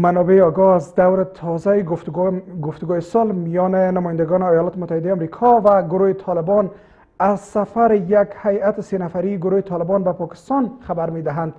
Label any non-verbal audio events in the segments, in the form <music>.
منابع آگاه از دور تازه گفتگو گفتگوی صلح میان نمایندگان ایالات متحده آمریکا و گروه طالبان از سفر یک هیئت سه نفری گروه طالبان به پاکستان خبر می‌دهند.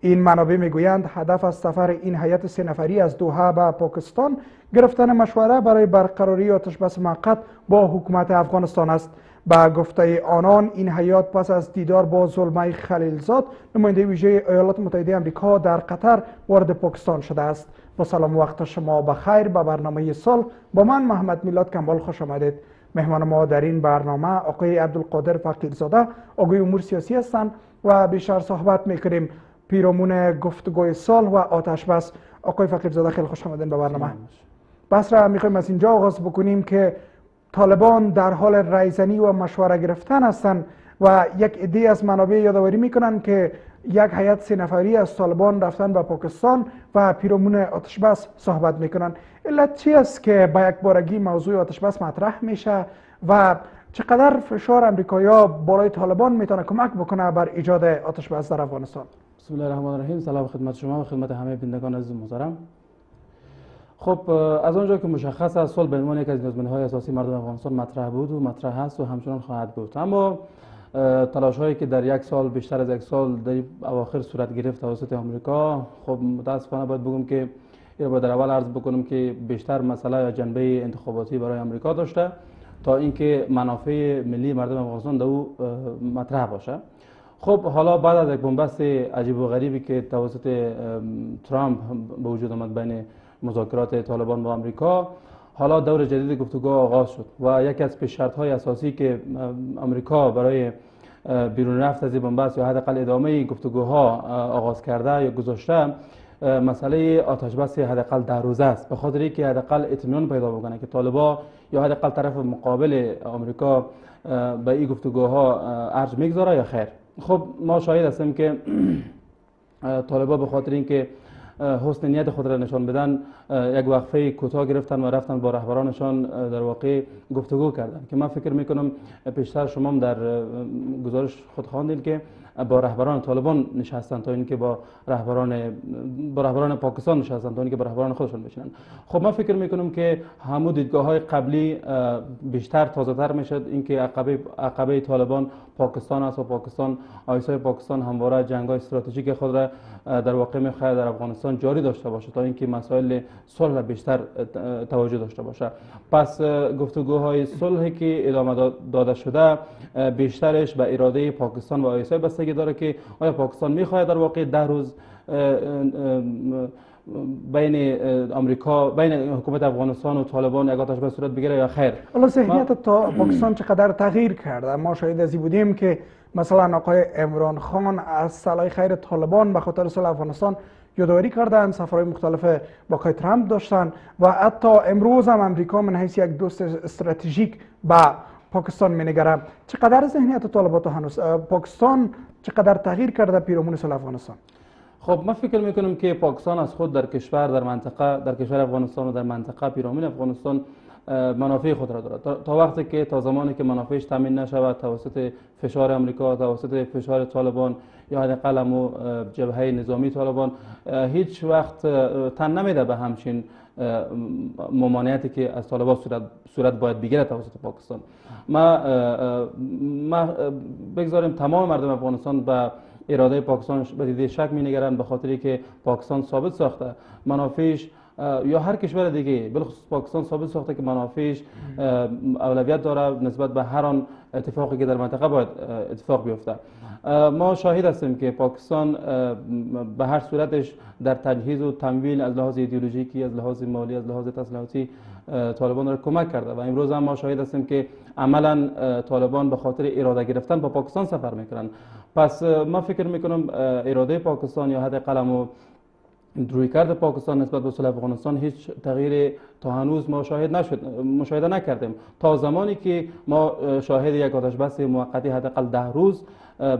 این منابع می‌گویند هدف از سفر این هیئت سه نفری از دوحه به پاکستان گرفتن مشوره برای برقراری آتش بس موقت با حکومت افغانستان است. به گفته آنان این حیات پس از دیدار با ظلمه خلیلزاد نماینده ویژه ایالات متحده امریکا در قطر وارد پاکستان شده است. با سلام وقت شما بخیر به برنامه سال با من محمد میلاد کمبال خوش آمدید. مهمان ما در این برنامه آقای عبدالقادر فقیرزاده آقای امور سیاسی هستند و بیشتر صحبت می‌کنیم. پیرامون گفتگوی سال و آتش بس. آقای فقیرزاده خیلی خوش آمدین به برنامه. بس را می‌خوایم از اینجا آغاز بکنیم که طالبان در حال رایزنی و مشوره گرفتن هستند و یک عده از منابع یادآوری می‌کنند که یک هیئت سه نفری از طالبان رفتن به پاکستان و پیرامون آتش بس صحبت می‌کنند. علت چی است که با یک بارگی موضوع آتش بس مطرح میشه و چقدر فشار امریکایا بالای طالبان می‌تونه کمک بکنه بر ایجاد آتش بس در افغانستان؟ بسم الله الرحمن الرحیم. سلام خدمت شما و خدمت همه بینندگان عزیز محترم. خب از آنجا که مشخص است صلح به عنوان یک از نیازمندی اساسی مردم افغانستان مطرح بود و مطرح هست و همچنان خواهد بود. اما تلاش هایی که در یک سال بیشتر از یک سال در اواخر صورت گرفت توسط آمریکا خب متاسفانه باید بگم که باید در اول عرض بکنم که بیشتر مسئله یا جنبه انتخاباتی برای آمریکا داشته تا اینکه منافع ملی مردم افغانستان در او مطرح باشه. خب حالا بعد از یک بنبست عجیب و غریبی که توسط ترامپ به وجود آمد بین مذاکرات طالبان با آمریکا. حالا دور جدید گفتگو آغاز شد و یکی از پیش های اساسی که آمریکا برای بیرون رفت از این بنبست یا حداقل ادامه گفتگوها آغاز کرده یا گذاشته مسئله آتش بس حداقل در روزه است. به خاطر اینکه حداقل اطمینان پیدا بکنه که طالبا یا حداقل طرف مقابل آمریکا به این گفتگوها ارج می‌گذاره یا خیر. خب ما شاهد هستیم که طالبا به خاطر اینکه حسن نیت خود را نشان بدن یک وقفه کوتاه گرفتن و رفتن با رهبرانشان در واقع گفتگو کردن. که من فکر می‌کنم پیشتر شما در گزارش خود خواندید که با رهبران طالبان نشستن تا اینکه با رهبران با رهبران پاکستان نشستن تا اینکه با رهبران خودشون بشینن. خب من فکر می‌کنم که همون دیدگاه های قبلی بیشتر تازه تر می‌شد اینکه عقبه عقبه طالبان پاکستان است و پاکستان آیسای پاکستان همواره جنگ های استراتژیک خود را در واقع می‌خواهد در افغانستان جاری داشته باشه تا اینکه مسائل صلح بیشتر توجه داشته باشه. پس گفتگوهای صلحی که ادامه داده شده بیشترش به اراده پاکستان و آیسای بستگی داره که آیا پاکستان می‌خواهد در واقع ده روز بین آمریکا بین حکومت افغانستان و طالبان یک آتش صورت بگیره یا خیر؟ حالا ذهنیت تا پاکستان چقدر تغییر کرده ما شاید ازی بودیم که مثلا آقای عمران خان از صلاح خیر طالبان به خاطر صلح افغانستان یادآوری کردن سفرهای مختلف با آقای ترامپ داشتن و حتی امروز هم امریکا من حیث یک دوست استراتژیک با پاکستان مینگره چقدر ذهنیت طالبات هنوز؟ پاکستان چقدر تغییر کرده پیرامون صلح افغانستان؟ خب من فکر می‌کنم که پاکستان از خود در کشور در منطقه در کشور افغانستان و در منطقه پیرامون افغانستان منافع خود را دارد. تا وقتی که تا زمانی که منافعش تامین نشود توسط فشار امریکا توسط فشار طالبان یا حداقل جبهه نظامی طالبان هیچ وقت تن نمیده به همچین ممانعتی که از طالبان صورت, صورت باید بگیره توسط پاکستان. ما ما بگذاریم تمام مردم افغانستان به اراده پاکستان به دیده شک می نگرند به خاطری که پاکستان ثابت ساخته. منافعش یا هر کشور دیگه بلخصوص پاکستان ثابت ساخته که منافعش اولویت داره نسبت به هر آن اتفاقی که در منطقه باید اتفاق بیفته. ما شاهد هستیم که پاکستان به هر صورتش در تجهیز و تمویل از لحاظ ایدئولوژیکی از لحاظ مالی از لحاظ تسلیحاتی طالبان را کمک کرده و امروز هم ما شاهد هستیم که عملا طالبان به خاطر اراده گرفتن با پاکستان سفر می‌کنن. پس ما فکر می‌کنم اراده پاکستان یا حد قلم روی کرد پاکستان نسبت به صلح افغانستان هیچ تغییر تا هنوز ما شاهد نشد مشاهده نکردیم. تا زمانی که ما شاهد یک آتش بس موقتی حداقل ده روز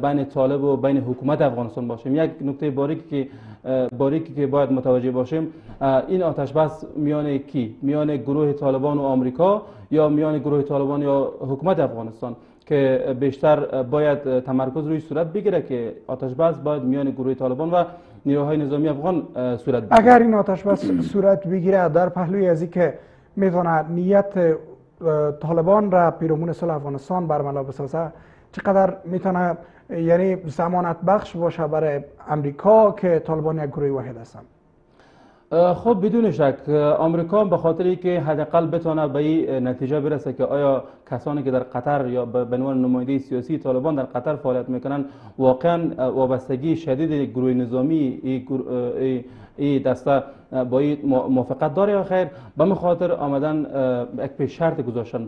بین طالب و بین حکومت افغانستان باشیم. یک نکته باریکی که باریکی که باید متوجه باشیم این آتش بس میان کی؟ میان گروه طالبان و آمریکا یا میان گروه طالبان یا حکومت افغانستان؟ که بیشتر باید تمرکز روی صورت بگیره که آتش بس باید میان گروه طالبان و نیروهای نظامی افغان صورت بگیره. اگر این آتش بس صورت بگیره در پهلوی از که می‌تونه نیت طالبان را پیرامون صلح افغانستان برملا بسازه چقدر می‌تونه یعنی زمانت بخش باشه برای امریکا که طالبان یک گروه واحد هستند. خب بدون شک آمریکا به خاطر که حداقل بتونه به این نتیجه برسه که آیا کسانی که در قطر یا به عنوان نماینده سیاسی طالبان در قطر فعالیت می‌کنن واقعا وابستگی شدید گروه نظامی ای این دسته با این موافقت داره یا خیر؟ به مخاطر آمدن یک پیش شرط گذاشتن.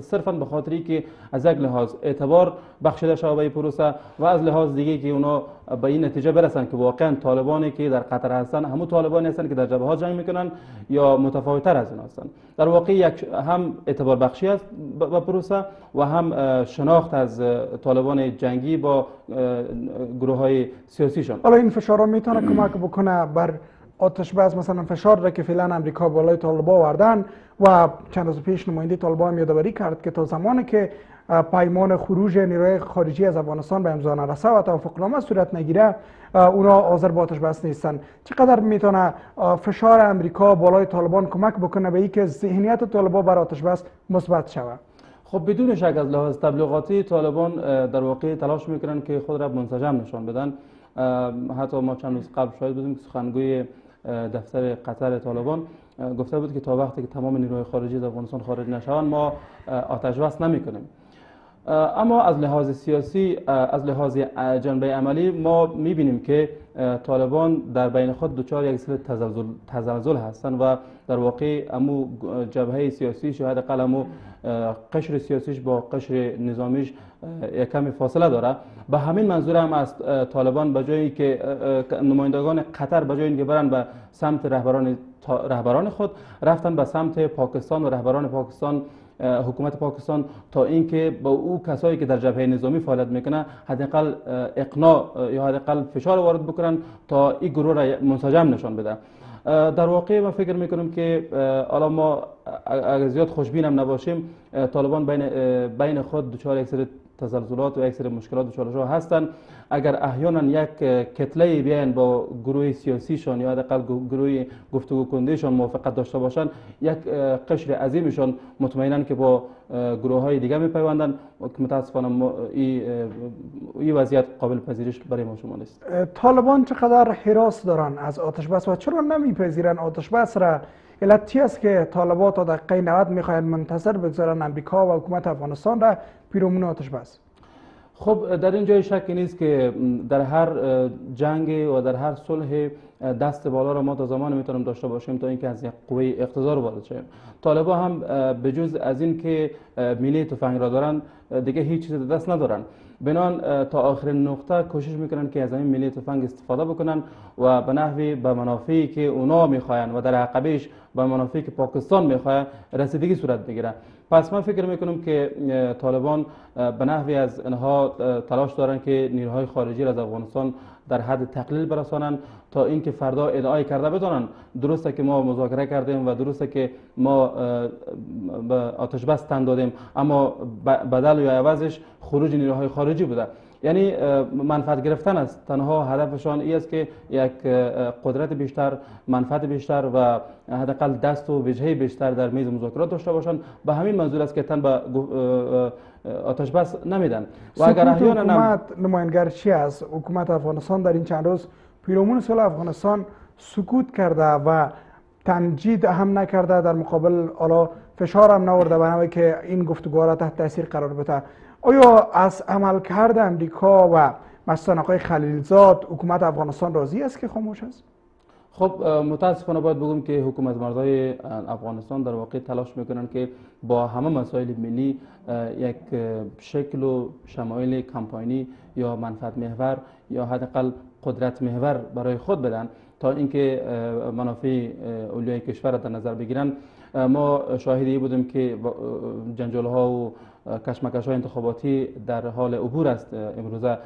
صرفا به خاطری که از یک لحاظ اعتبار بخشیده شده به پروسه و از لحاظ دیگه که اونا به این نتیجه برسن که واقعا طالبانی که در قطر هستن همون طالبانی هستن که در جبهه ها جنگ می‌کنن یا متفاوت تر از این هستن. در واقع یک هم اعتبار بخشی است به پروسه و هم شناخت از طالبان جنگی با گروه های سیاسیشان. حالا این فشار می‌تونه <clears throat> کمک بکنه بر آتش بس مثلا فشار را که فعلا امریکا بالای طالبا آوردن و چند روز پیش نماینده طالبا هم یادآوری کرد که تا زمانی که پیمان خروج نیروی خارجی از افغانستان به امضا نرسه و توافقنامه صورت نگیره اونا حاضر به آتش بس نیستن. چقدر می‌تونه فشار امریکا بالای طالبان کمک بکنه به اینکه ذهنیت طالبا بر آتش بس مثبت شود خب بدون شک از لحاظ تبلیغاتی طالبان در واقع تلاش می‌کنن که خود را منسجم نشان بدن. حتی ما چند روز قبل شاید بودیم که سخنگوی دفتر قطر طالبان. گفته بود که تا وقتی که تمام نیروهای خارجی از افغانستان خارج نشوند ما آتش بس نمی کنیم اما از لحاظ سیاسی از لحاظ جنبه عملی ما می‌بینیم که طالبان در بین خود دچار یک سری تزلزل, تزلزل هستند و در واقع امو جبهه سیاسی شاید قل امو قشر سیاسیش با قشر نظامیش یک کمی فاصله داره. به همین منظور هم از طالبان به جایی که نمایندگان قطر به جایی که برن به سمت رهبران رهبران خود رفتن به سمت پاکستان و رهبران پاکستان حکومت پاکستان تا اینکه با او کسایی که در جبهه نظامی فعالیت می‌کنه حداقل اقناع یا حداقل فشار وارد بکنن تا این گروه را منسجم نشان بده. در واقع من فکر می‌کنم که حالا ما اگر زیاد خوشبین هم نباشیم طالبان بین بین خود دچار یک سری تزلزلات و یک سری مشکلات ها هستند اگر احیانا یک کتله بیاین با گروه سیاسیشان یا حداقل گروه گفتگو کندهشان موافقت داشته باشند یک قشر عظیمشان مطمئنا که با گروه های دیگه که متاسفانه این وضعیت قابل پذیرش برای ما شما نیست. طالبان چقدر حراس دارن از آتش بس و چرا نمیپذیرن آتش بس را؟ علت چی است که طالبات تا دقیقه 90 می‌خواهند منتظر بگذارن امریکا و حکومت افغانستان را پیرامون آتش بس خب در این جای شکی نیست که در هر جنگ و در هر صلح دست بالا را ما تا زمان می‌تونیم داشته باشیم تا اینکه از یک قوه اقتدار وارد شویم. طالبا هم به جز از این که میلی تفنگ را دارن دیگه هیچ چیز دست ندارن. بنان تا آخرین نقطه کوشش می‌کنن که از این ملی تفنگ استفاده بکنن و به نحوی به منافعی که اونا می‌خواین و در عقبش به منافعی که پاکستان می‌خواه رسیدگی صورت بگیره. پس من فکر می‌کنم که طالبان به نحوی از انها تلاش دارن که نیروهای خارجی را از افغانستان در حد تقلیل برسانن تا اینکه فردا ادعای کرده بدانن درسته که ما مذاکره کردیم و درسته که ما به آتش بس تن دادیم اما بدل یا عوضش خروج نیروهای خارجی بوده. یعنی منفعت گرفتن است. تنها هدفشان ای است که یک قدرت بیشتر منفعت بیشتر و حداقل دست و وجهه بیشتر در میز مذاکرات داشته باشند به همین منظور است که تن به آتش بس نمیدن. و اگر احیانا حکومت نماینگر چی است؟ حکومت افغانستان در این چند روز پیرامون صلح افغانستان سکوت کرده و تمجید هم نکرده در مقابل حالا فشار هم نورده به که این گفتگوها تحت تاثیر قرار بده. آیا از عملکرد امریکا و مثلا آقای خلیلزاد حکومت افغانستان راضی است که خاموش است؟ خب متاسفانه باید بگم که حکومت مردای افغانستان در واقع تلاش می‌کنن که با همه مسائل ملی یک شکل و شمایل کمپاینی یا منفعت محور یا حداقل قدرت محور برای خود بدن تا اینکه منافع اولیای کشور را در نظر بگیرن. ما شاهدی بودیم که جنجال ها و کشمکش های انتخاباتی در حال عبور است. امروزه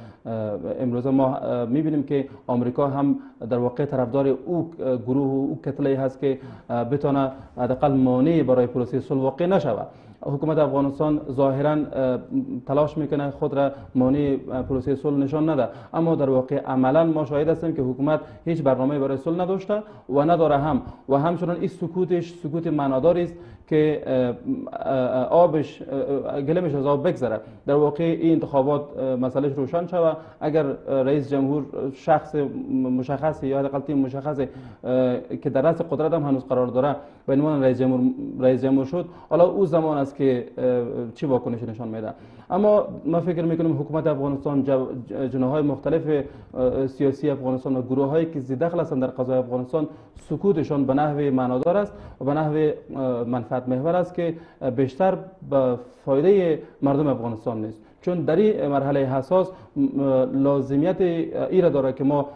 امروزه ما می‌بینیم که آمریکا هم در واقع طرفدار او گروه و او کتله هست که بتونه حداقل مانع برای پروسه صلح واقع نشود. حکومت افغانستان ظاهرا تلاش می‌کنه خود را مانع پروسه صلح نشان نده. اما در واقع عملا ما شاهد هستیم که حکومت هیچ برنامه برای صلح نداشته و نداره هم. و همچنان این سکوتش سکوت معناداری است که آبش گلمش از آب بگذره. در واقع این انتخابات مسئله روشن شود اگر رئیس جمهور شخص مشخص یا حداقل تیم مشخص که در رأس قدرت هم هنوز قرار داره به عنوان رئیس جمهور رئیس جمهور شد حالا او زمان است که چی واکنش نشان میده اما ما فکر می‌کنم حکومت افغانستان جناهای مختلف سیاسی افغانستان و گروه هایی که زیدخل هستند در قضای افغانستان سکوتشان به نحو معنادار است و به نحو منفعت محور است که بیشتر به فایده مردم افغانستان نیست. چون در این مرحله حساس لازمیت ای را داره که ما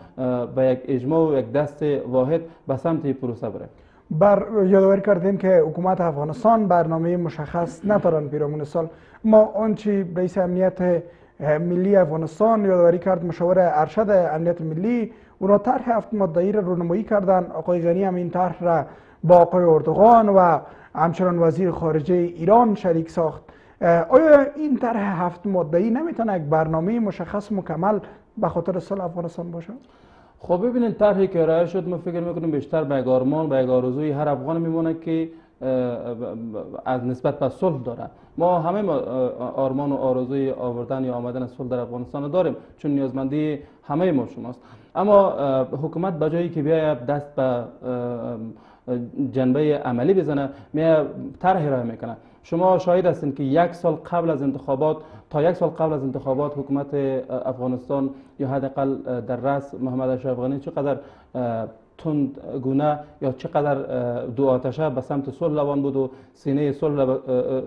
به یک اجماع و یک دست واحد به سمت پروسه بریم. بر یادآوری کردیم که حکومت افغانستان برنامه مشخص ندارن پیرامون سال. ما آنچه رئیس امنیت ملی افغانستان یادآوری کرد مشاور ارشد امنیت ملی اونا طرح هفت ماده را رونمایی کردن. آقای غنی هم این طرح را با آقای اردوغان و همچنان وزیر خارجه ایران شریک ساخت. آیا این طرح هفت ماده ای نمی‌تونه یک برنامه مشخص مکمل به خاطر صلح افغانستان باشه؟ خب ببینید طرحی که ارائه شد ما فکر می‌کنیم بیشتر به یک آرمان به آرزوی هر افغان میمونه که از نسبت به صلح داره. ما همه آرمان و آرزوی آوردن یا آمدن صلح در افغانستان داریم چون نیازمندی همه ما شماست. اما حکومت به جایی که بیاید دست به جنبه عملی بزنه می طرح ارائه می‌کنه. شما شاهد هستید که یک سال قبل از انتخابات تا یک سال قبل از انتخابات حکومت افغانستان یا حداقل در رأس محمد اشرف غنی چقدر تند گونه یا چقدر دو آتشه به سمت صلح روان بود و سینه صلح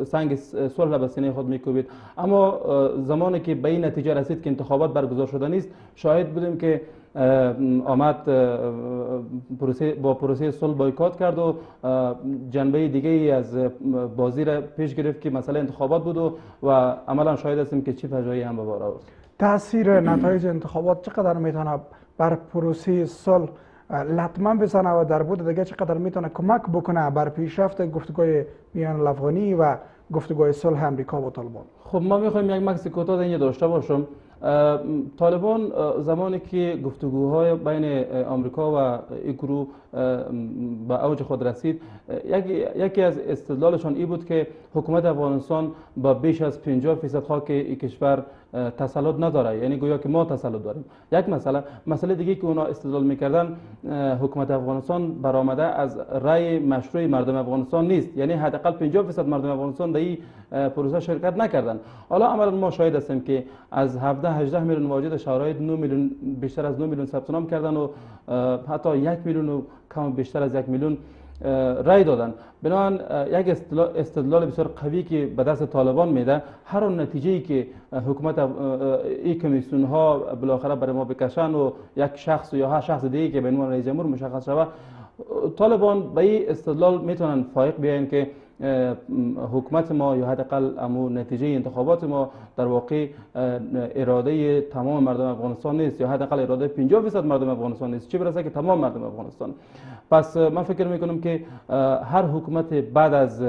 سنگ صلح به سینه خود میکوبید. اما زمانی که به این نتیجه رسید که انتخابات برگزار شده نیست شاهد بودیم که آمد پروسه با پروسه صلح بایکات کرد و جنبه دیگه ای از بازی را پیش گرفت که مسئله انتخابات بود و, و عملا شاید هستیم که چی فجایی هم به بار آورد. تاثیر نتایج انتخابات چقدر می‌تونه بر پروسه صلح لطمه بزنه و در بود دیگه چقدر می‌تونه کمک بکنه بر پیشرفت گفتگوی میان الافغانی و گفتگوی صلح امریکا و طالبان؟ خب ما می‌خوایم یک مکس کوتاه اینجا داشته باشم. طالبان زمانی که گفتگوهای بین آمریکا و این گروه به اوج خود رسید یکی از استدلالشان ای بود که حکومت افغانستان با بیش از 50 فیصد خاک این کشور تسلط نداره. یعنی گویا که ما تسلط داریم. یک مسئله مسئله دیگه که اونا استدلال می‌کردن حکومت افغانستان برآمده از رأی مشروع مردم افغانستان نیست. یعنی حداقل 50 درصد مردم افغانستان در این پروسه شرکت نکردن. حالا عملا ما شاهد هستیم که از 17 18 میلیون واجد شرایط 9 میلیون بیشتر از 9 میلیون ثبت نام کردن و حتی یک میلیون و کم بیشتر از یک میلیون رای دادن. بنابراین یک استدلال بسیار قوی که به دست طالبان میده هر اون نتیجه ای که حکومت این کمیسیون ها بالاخره برای ما بکشن و یک شخص یا هر شخص دیگه که به عنوان رئیس جمهور مشخص شود طالبان به این استدلال می‌تونن فایق بیاین که حکومت ما یا حداقل امو نتیجه انتخابات ما در واقع اراده تمام مردم افغانستان نیست یا حداقل اراده 50 درصد مردم افغانستان نیست. چه برسه که تمام مردم افغانستان؟ پس من فکر می‌کنم که هر حکومت بعد از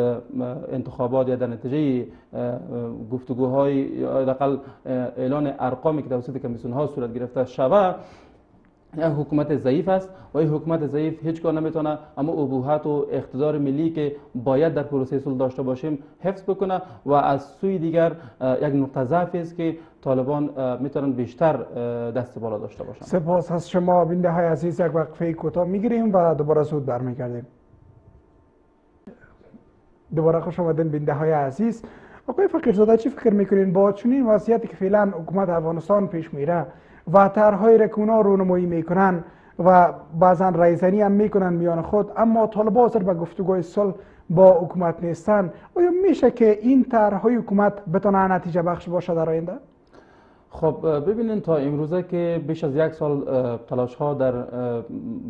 انتخابات یا در نتیجه گفتگوهای یا حداقل اعلان ارقامی که توسط کمیسیون ها صورت گرفته شود حکومت ضعیف است و این حکومت ضعیف هیچگاه نمی‌تونه اما ابهت و اقتدار ملی که باید در پروسه صلح داشته باشیم حفظ بکنه و از سوی دیگر یک نقطه ضعفی است که طالبان می‌تونن بیشتر دست بالا داشته باشند سپاس از شما بینده های عزیز یک وقفه کوتاه می‌گیریم و دوباره زود برمیگردیم. دوباره خوش آمدین بینده های عزیز. آقای فقیرزاده چی فکر می‌کنین؟ با چنین وضعیتی که فعلا حکومت افغانستان پیش میره و طرحهای را که اونا رونمایی می‌کنن و بعضا رایزنی هم می‌کنن میان خود اما طالبا حاضر به گفتگوی صلح با حکومت نیستن. آیا میشه که این طرحهای حکومت بتونه نتیجه بخش باشه در آینده؟ خب ببینید تا امروزه که بیش از یک سال تلاش ها در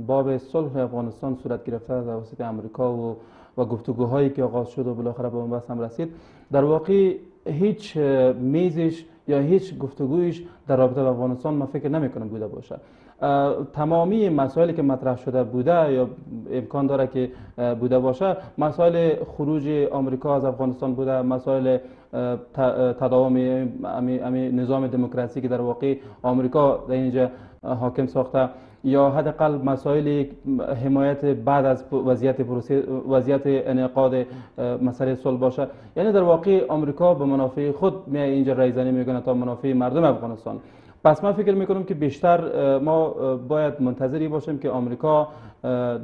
باب صلح افغانستان صورت گرفته در وسط امریکا و و گفتگوهایی که آغاز شد و بالاخره به اون بحث هم رسید. در واقع هیچ میزش یا هیچ گفتگویش در رابطه با افغانستان من فکر نمی کنم بوده باشه. تمامی مسائلی که مطرح شده بوده یا امکان داره که بوده باشه مسائل خروج آمریکا از افغانستان بوده مسائل تداوم نظام دموکراسی که در واقع آمریکا در اینجا حاکم ساخته. یا حداقل مسائل حمایت بعد از وضعیت وضعیت انعقاد مسئله صلح باشه. یعنی در واقع آمریکا به منافع خود می اینجا رایزنی می‌کنه تا منافع مردم افغانستان. پس من فکر می‌کنم که بیشتر ما باید منتظری باشیم که آمریکا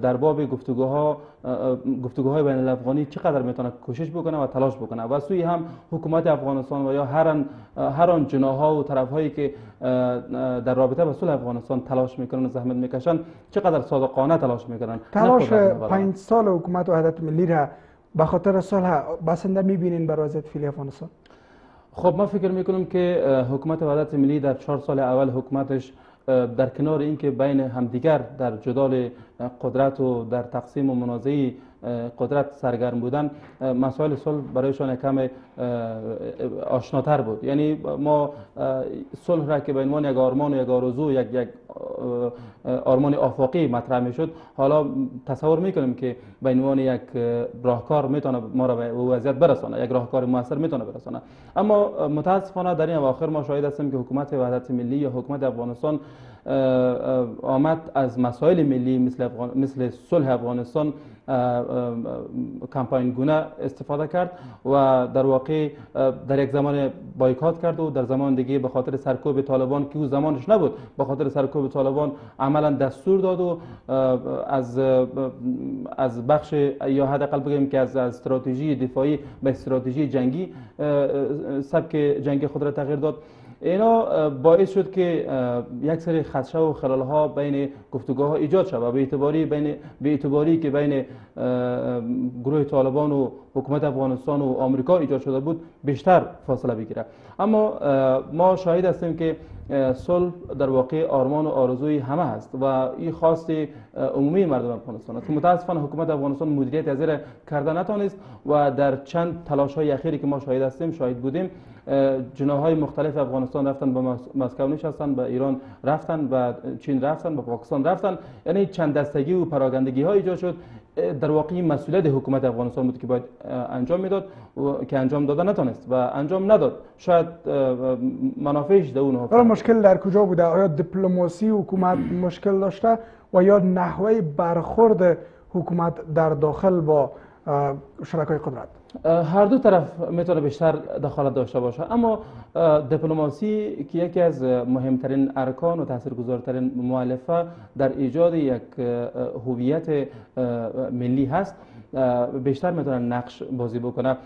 در باب گفتگوها گفتگوهای بین الافغانی چقدر می‌تونه کوشش بکنه و تلاش بکنه. و سوی هم حکومت افغانستان و یا هر هر آن جناها و طرف هایی که در رابطه با صلح افغانستان تلاش می‌کنن زحمت می‌کشن چقدر صادقانه تلاش می‌کنن تلاش پنج سال حکومت وحدت ملی را به خاطر صلح بسنده می‌بینین بر وضعیت فعلی افغانستان؟ خب ما فکر می‌کنم که حکومت وحدت ملی در چهار سال اول حکومتش در کنار اینکه بین همدیگر در جدال قدرت و در تقسیم و منازعه قدرت سرگرم بودن مسائل صلح برایشان کم آشناتر بود. یعنی ما صلح را که به عنوان یک آرمان و یک آرزو یک یک آرمان آفاقی مطرح می شد حالا تصور می‌کنیم که به عنوان یک راهکار می‌تونه ما را به وضعیت برسانه یک راهکار موثر می‌تونه برسانه. اما متاسفانه در این اواخر ما شاهد هستیم که حکومت وحدت ملی یا حکومت افغانستان آمد از مسائل ملی مثل, مثل صلح افغانستان کمپاین گونه استفاده کرد و در واقع در یک زمان بایکات کرد و در زمان دیگه به خاطر سرکوب طالبان که او زمانش نبود به خاطر سرکوب طالبان عملا دستور داد و از از بخش یا حداقل بگیم که از استراتژی دفاعی به استراتژی جنگی سبک جنگی خود را تغییر داد. اینا باعث شد که یک سری خدشه و خلال ها بین گفتگاه ها ایجاد شد و به اعتباری بین به که بین گروه طالبان و حکومت افغانستان و آمریکا ایجاد شده بود بیشتر فاصله بگیره. اما ما شاهد هستیم که صلح در واقع آرمان و آرزوی همه هست و این خواست عمومی مردم افغانستان است. متاسفانه حکومت افغانستان مدیریت از کرده نتانست و در چند تلاش های اخیری که ما شاهد هستیم شاهد بودیم جناهای مختلف افغانستان رفتن به مسکو نشستن به ایران رفتن و چین رفتن به پاکستان رفتن. یعنی چند دستگی و پراگندگی ها ایجاد شد. در واقع مسئولیت حکومت افغانستان بود که باید انجام می‌داد و که انجام داده نتونست و انجام نداد. شاید منافعش در اونها مشکل در کجا بوده؟ آیا دیپلماسی حکومت مشکل داشته و یا نحوه برخورد حکومت در داخل با شرکای قدرت. هر دو طرف می‌تونه بیشتر دخالت داشته باشه. اما دیپلماسی که یکی از مهمترین ارکان و تاثیرگذارترین مؤلفه در ایجاد یک هویت ملی هست. بیشتر می‌تونه نقش بازی بکنه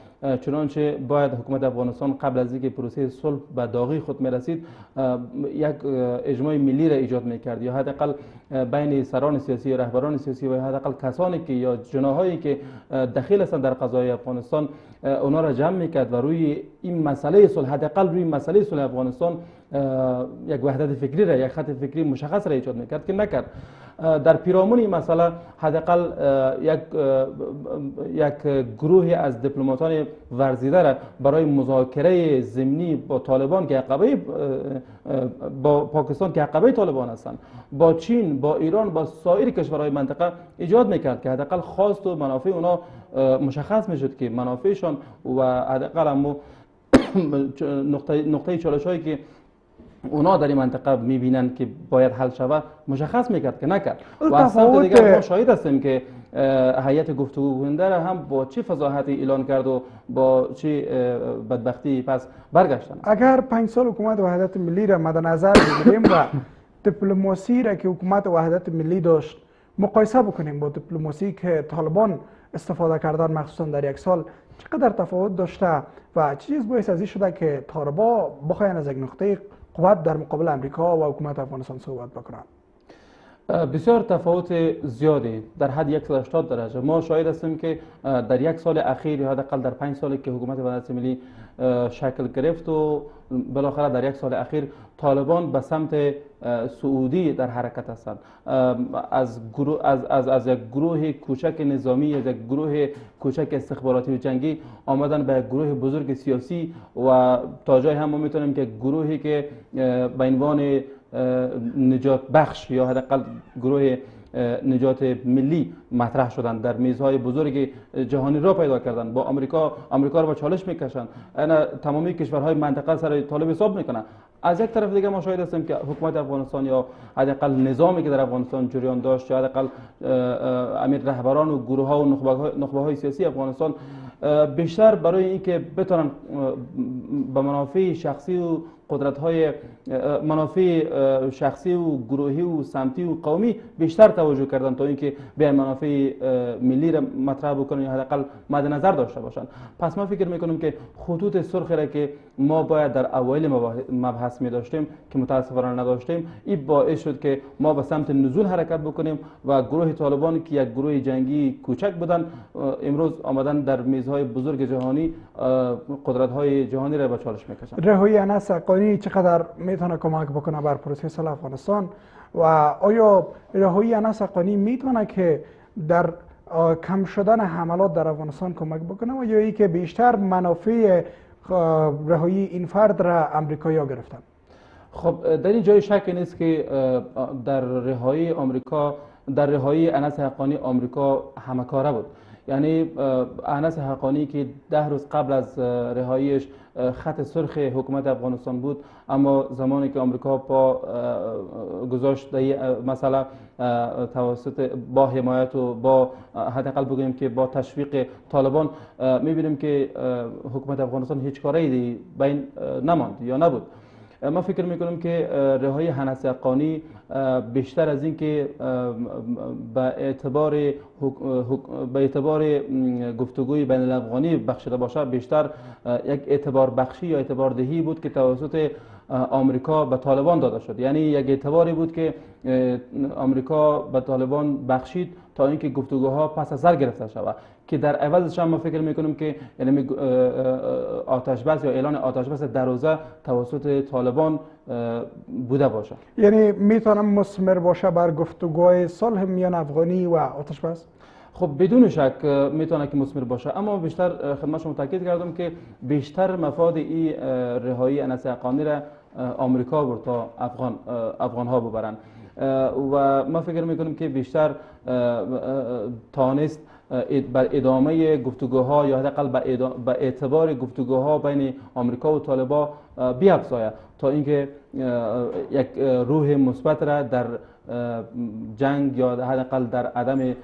چنانچه باید حکومت افغانستان قبل از اینکه پروسه صلح به داغی خود می‌رسید یک اجماع ملی را ایجاد می‌کرد یا حداقل بین سران سیاسی و رهبران سیاسی و حداقل کسانی که یا جناهایی که دخیل هستند در قضای افغانستان اونا را جمع می‌کرد و روی این مسئله صلح حداقل روی مسئله صلح افغانستان یک وحدت فکری را یک خط فکری مشخص را ایجاد می‌کرد که نکرد. در پیرامون این مسئله حداقل یک یک گروهی از دیپلماتان ورزیده را برای مذاکره ضمنی با طالبان که عقبه با پاکستان که عقبه طالبان هستند با چین با ایران با سایر کشورهای منطقه ایجاد می‌کرد که حداقل خواست و منافع اونا مشخص می‌شد که منافعشان و حداقل <coughs> نقطه نقطه چالش هایی که اونا در این منطقه می‌بینن که باید حل شود مشخص می‌کرد که نکرد. و از سمت دیگر ما شاهد هستیم که هیئت گفتگو کننده را هم با چه فضاحتی اعلان کرد و با چه بدبختی پس برگشتن اگر پنج سال حکومت وحدت ملی را مد نظر بگیریم و دیپلماسی را که حکومت وحدت ملی داشت مقایسه بکنیم با دیپلماسی که طالبان استفاده کردن مخصوصا در یک سال چقدر تفاوت داشته و چیز باعث از این شده که طالبا بخواین از یک نقطه قوت در مقابل امریکا و حکومت افغانستان صحبت بکنند بسیار تفاوت زیادی در حد 180 درجه. ما شاهد هستیم که در یک سال اخیر یا حداقل در پنج سالی که حکومت وحدت ملی شکل گرفت و بالاخره در یک سال اخیر طالبان به سمت سعودی در حرکت هستند. از, از, از, از یک گروه کوچک نظامی از یک گروه کوچک استخباراتی و جنگی آمدن به یک گروه بزرگ سیاسی و تا جای هم ما می‌تونیم که گروهی که به عنوان نجات بخش یا حداقل گروه نجات ملی مطرح شدن در میزهای بزرگ جهانی را پیدا کردن. با آمریکا آمریکا رو با چالش می‌کشن. اینا تمامی کشورهای منطقه سر طالب حساب می‌کنن. از یک طرف دیگه ما شاهد هستیم که حکومت افغانستان یا حداقل نظامی که در افغانستان جریان داشت یا حداقل امیر رهبران و گروه ها و نخبه های سیاسی افغانستان بیشتر برای اینکه بتونن به منافع شخصی و قدرت های منافع شخصی و گروهی و سمتی و قومی بیشتر توجه کردن تا اینکه به منافع ملی را مطرح بکنن یا حداقل مد نظر داشته باشن. پس ما فکر می‌کنم که خطوط سرخی را که ما باید در اوایل مبحث می داشتیم که متاسفانه نداشتیم این باعث شد که ما به سمت نزول حرکت بکنیم و گروه طالبان که یک گروه جنگی کوچک بودن امروز آمدن در میزهای بزرگ جهانی قدرت های جهانی را به چالش می‌کشن رهایی انس چقدر می‌تونه کمک بکنه بر پروسه افغانستان؟ و آیا رهایی انس حقانی می‌تونه که در کم شدن حملات در افغانستان کمک بکنه و یا ای که بیشتر منافع رهایی این فرد را امریکایی گرفتن؟ خب در این جای شک نیست که در رهایی آمریکا در رهایی انس حقانی آمریکا همکاره بود. یعنی انس حقانی که ده روز قبل از رهاییش خط سرخ حکومت افغانستان بود اما زمانی که آمریکا با گذاشت مثلا توسط با حمایت و با حداقل بگوییم که با تشویق طالبان می‌بینیم که حکومت افغانستان هیچ کاری بین نماند یا نبود. ما فکر می‌کنم که رهایی هنس قانی بیشتر از این که به اعتبار به اعتبار گفتگوی بین الافغانی بخشیده باشه بیشتر یک اعتبار بخشی یا اعتبار دهی بود که توسط آمریکا به طالبان داده شد. یعنی یک اعتباری بود که آمریکا به طالبان بخشید تا اینکه گفتگوها پس از سر گرفته شود. که در عوضش هم ما فکر می‌کنیم که یعنی آتش بس یا اعلان آتش بس در روزه توسط طالبان بوده باشه. یعنی می‌تونم مسمر باشه بر گفتگوهای صلح میان افغانی و آتش بس خب بدون شک می‌تونه که مثمر باشه. اما بیشتر خدمت شما تاکید کردم که بیشتر مفاد این رهایی انس حقانی را آمریکا برد تا افغان افغان ها ببرن. و ما فکر می‌کنیم که بیشتر تانست بر ادامه گفتگوها یا حداقل به اعتبار گفتگوها بین آمریکا و طالبا بیافزاید تا اینکه یک روح مثبت را در جنگ یا حداقل در عدم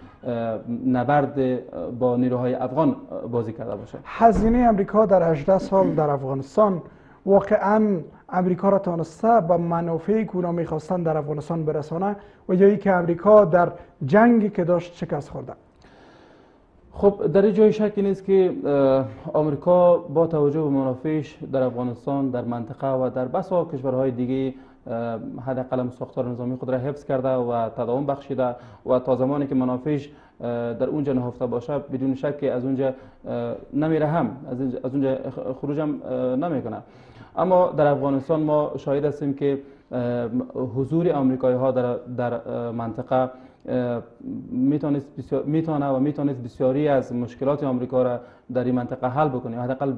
نبرد با نیروهای افغان بازی کرده باشه. هزینه امریکا در 18 سال در افغانستان واقعا امریکا را تانسته به منافعی که اونا می‌خواستن در افغانستان برسانه و یا که امریکا در جنگی که داشت شکست خورده. خب در جای شکی نیست که آمریکا با توجه به منافعش در افغانستان در منطقه و در بسا کشورهای دیگه حداقل ساختار نظامی خود را حفظ کرده و تداوم بخشیده و تا زمانی که منافعش در اونجا نهفته باشه بدون شک از اونجا نمیره هم از اونجا خروج هم نمی‌کنه. اما در افغانستان ما شاهد هستیم که حضور آمریکایی ها در, در منطقه می‌تونست می‌تونه و می‌تونست بسیاری از مشکلات آمریکا را در این منطقه حل بکنه حداقل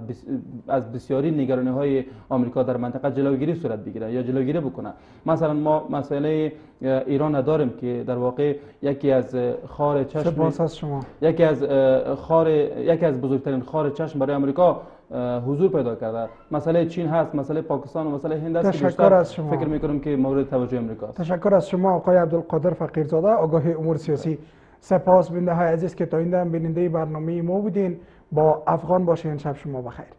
از بسیاری نگرانی های آمریکا در منطقه جلوگیری صورت بگیره یا جلوگیری بکنه. مثلا ما مسئله ایران نداریم که در واقع یکی از خار چشم شما. یکی از خار یکی از بزرگترین خار چشم برای آمریکا حضور پیدا کرده مسئله چین هست مسئله پاکستان و مسئله هند است تشکر از شما. فکر می‌کنم که مورد توجه امریکا است تشکر از شما آقای عبدالقادر فقیرزاده. آگاه امور سیاسی. سپاس بینده های عزیز که تا این بیننده برنامه ما بودین. با افغان باشین. شب شما بخیر.